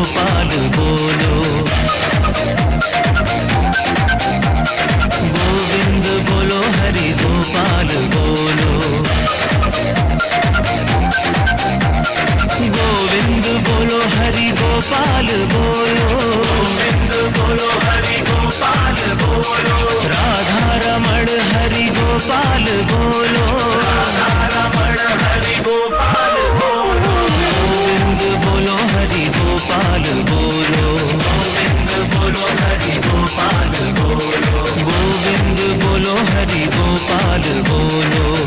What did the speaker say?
गोपाल बोलो। गोविंद बोलो हरि गोपाल बोलो। गोविंद बोलो हरि गोपाल बोलो। गोविंद बोलो हरि गोपाल no, no.